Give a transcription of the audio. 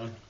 John?